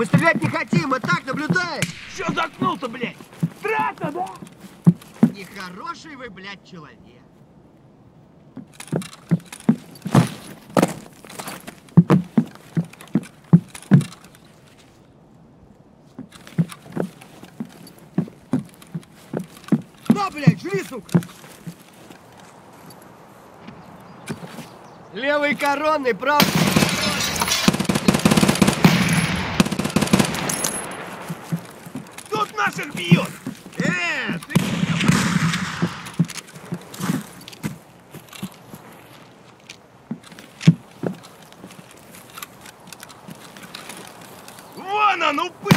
мы стрелять не хотим, мы так наблюдаем. Че заткнул-то, блядь? Страшно, да? Нехороший вы, блядь, человек. На, блядь, жри, сука! Левый коронный, правый... Тут наших бьет! Э, ты... Вон он, упы...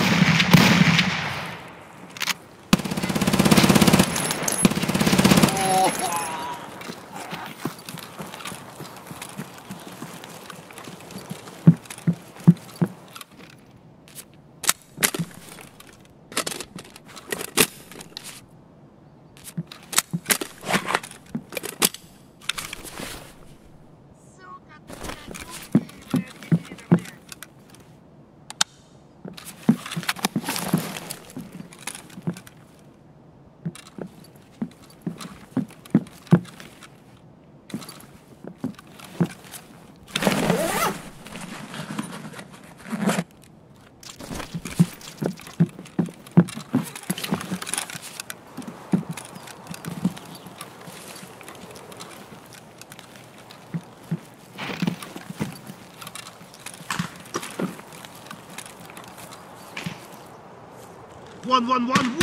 Вон, вон, вон,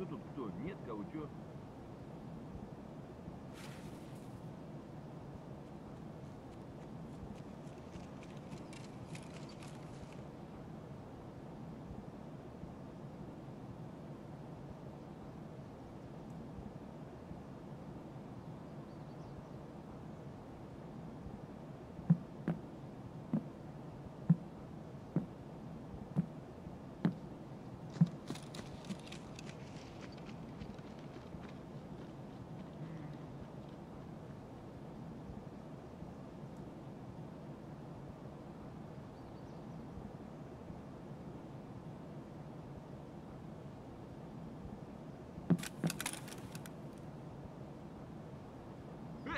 Что тут кто? Нет кого,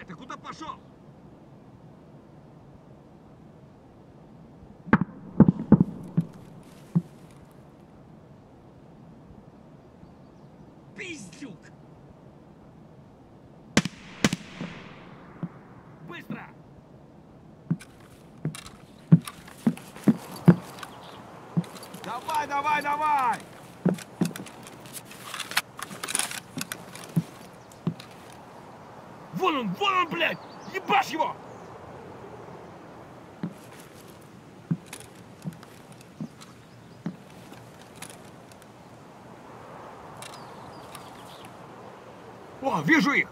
Эй, ты куда пошел? Пиздюк! Быстро! Давай, давай, давай! Вон он, вон он, блядь! Ебашь его! О, вижу их!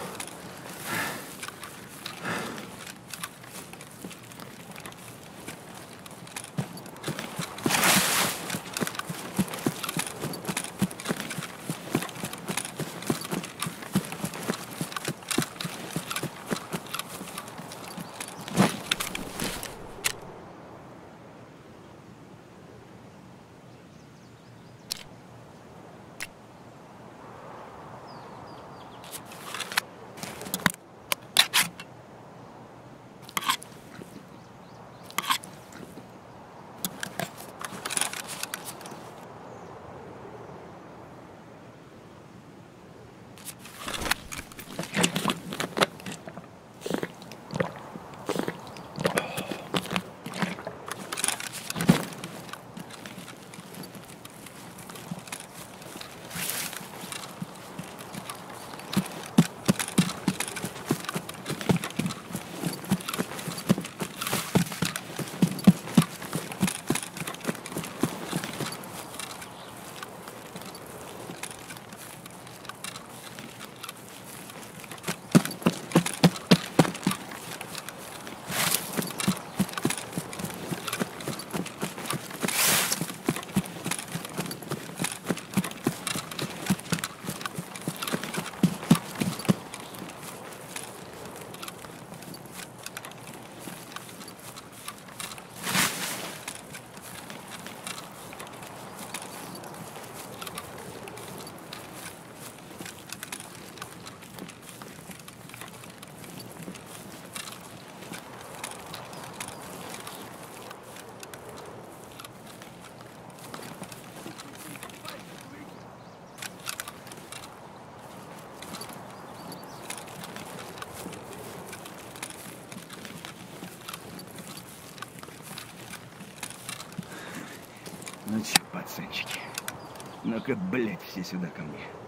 Ну-ка, блядь, все сюда ко мне.